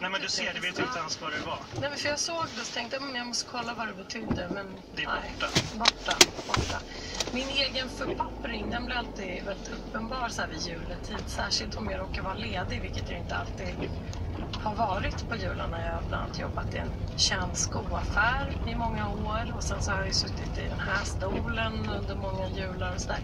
Nej men du ser, det vet inte ens vad det var. Nej, men för jag såg det och tänkte jag "Mm, jag måste kolla vad det betydde. Men Det är nej, borta. borta. borta. Min egen förpappring den blir alltid väldigt uppenbar så här vid juletid. Särskilt om jag råkar vara ledig, vilket jag inte alltid har varit på jularna. Jag har bland annat jobbat i en känd skoaffär i många år. Och sen så har jag ju suttit i den här stolen under många jular och sådär.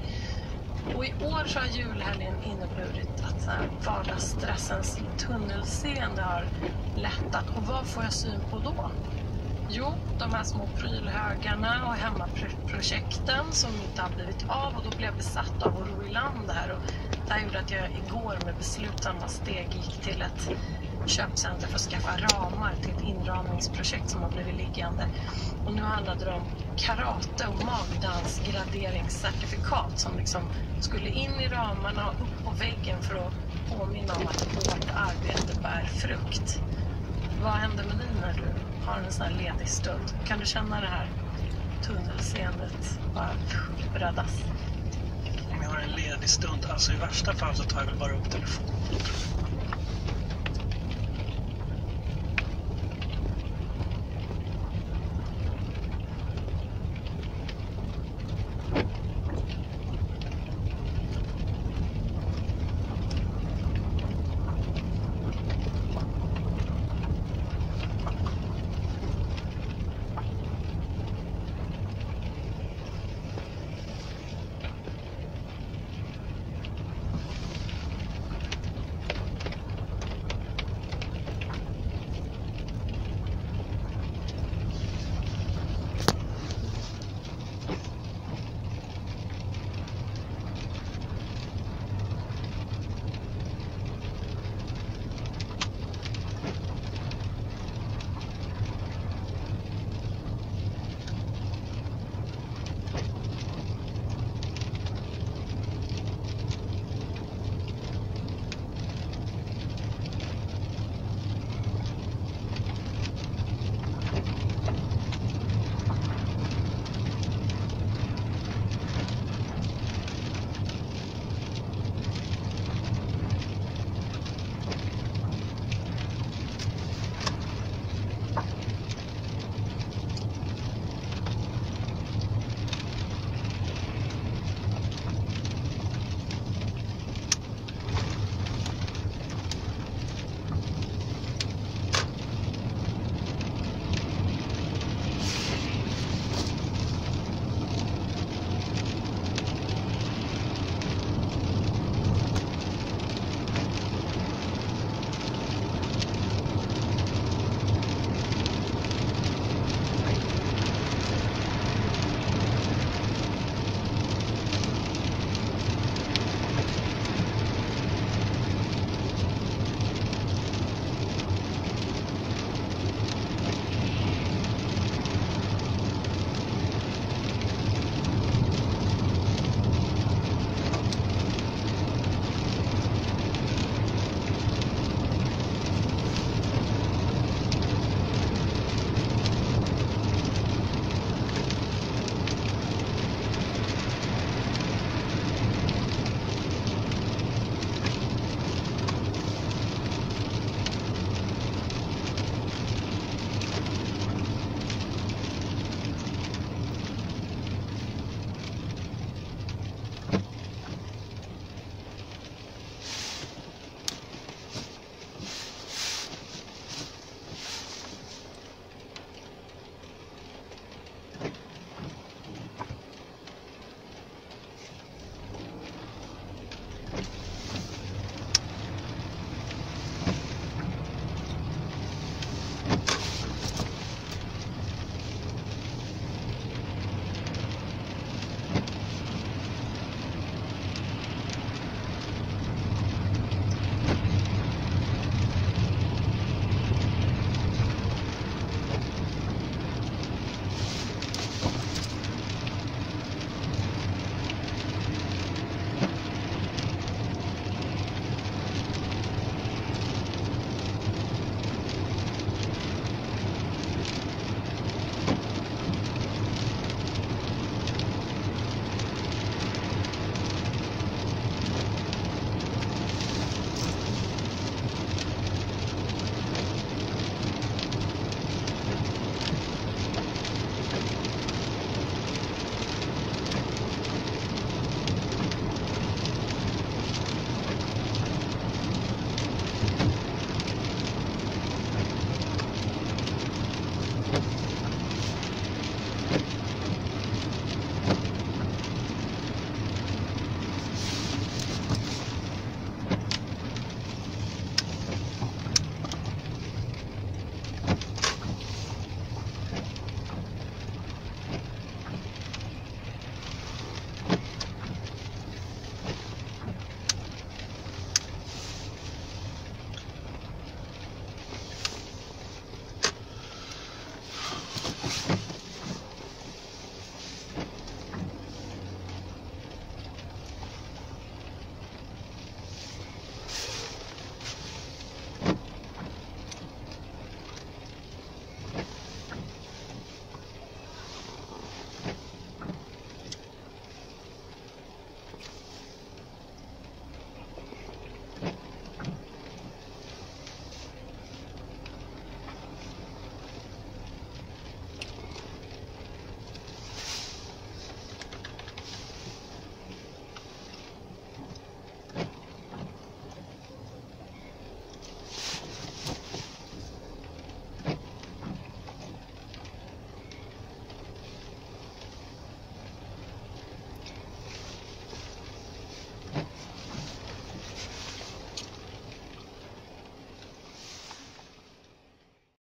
Och i år så har julhelgen inneburit att så här vardagsstressens tunnelseende har lättat. Och vad får jag syn på då? Jo, de här små prylhögarna och hemmaprojekten som inte har blivit av och då blev jag besatt av att ro i land det här. Och det här gjorde att jag igår med beslutsamma steg gick till ett köpcenter för att skaffa ramar till ett inramningsprojekt som har blivit liggande. Och nu handlade det om karate och magdansgraderingscertifikat som liksom skulle in i ramarna och upp på väggen för att påminna om att vårt arbete bär frukt. Vad händer med dig när du har en sån här ledig stund? Kan du känna det här tunnelseendet bara breddas? Om jag har en ledig stund, alltså i värsta fall så tar jag väl bara upp telefonen.